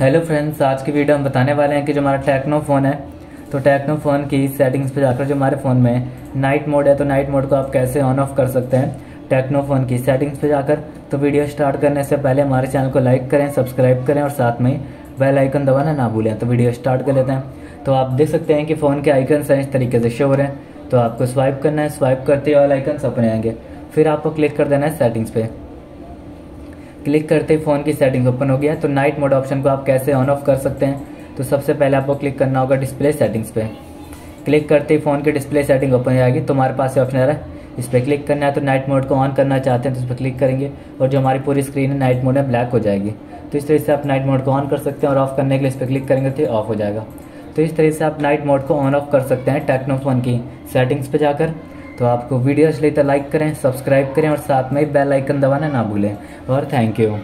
Hello friends आज की video हम बताने वाले हैं कि जो हमारा टेक्नो फ़ोन है तो टेक्नो फ़ोन की सेटिंग्स पे जाकर जो हमारे फ़ोन में नाइट मोड है तो नाइट मोड को आप कैसे ऑन ऑफ़ कर सकते हैं? टेक्नो फ़ोन की सेटिंग्स पे जाकर तो वीडियो स्टार्ट करने से पहले हमारे चैनल को लाइक करें सब्सक्राइब करें और साथ में बेल आइकन दबाना ना भूलें। तो वीडियो स्टार्ट कर लेते हैं। तो आप देख सकते हैं कि फ़ोन के आइकन हैं, इस तरीके से शो हो रहे हैं। तो आपको स्वाइप करना है स्वाइप करते ही ऑल आइकन अपने आएँगे। फिर आपको क्लिक कर देना है सेटिंग्स पे। क्लिक करते ही फ़ोन की सेटिंग ओपन हो गया। तो नाइट मोड ऑप्शन को आप कैसे ऑन ऑफ़ कर सकते हैं? तो सबसे पहले आपको क्लिक करना होगा डिस्प्ले सेटिंग्स पे। क्लिक करते ही फ़ोन की डिस्प्ले सेटिंग ओपन हो जाएगी। तो हमारे पास ऑप्शन आ रहा है। इस पर क्लिक करना है तो नाइट मोड को ऑन करना चाहते हैं तो उस पर क्लिक करेंगे और जो हमारी पूरी स्क्रीन है, नाइट मोड में ब्लैक हो जाएगी। तो इस तरह से आप नाइट मोड को ऑन कर सकते हैं और ऑफ़ करने के लिए इस पर क्लिक करेंगे तो ऑफ़ हो जाएगा। तो इस तरह से आप नाइट मोड को ऑन ऑफ़ कर सकते हैं टेक्नो फ़ोन की सेटिंग्स पे जाकर। तो आपको वीडियो अच्छी लगी तो लाइक करें सब्सक्राइब करें और साथ में बेल आइकन दबाना ना भूलें। और थैंक यू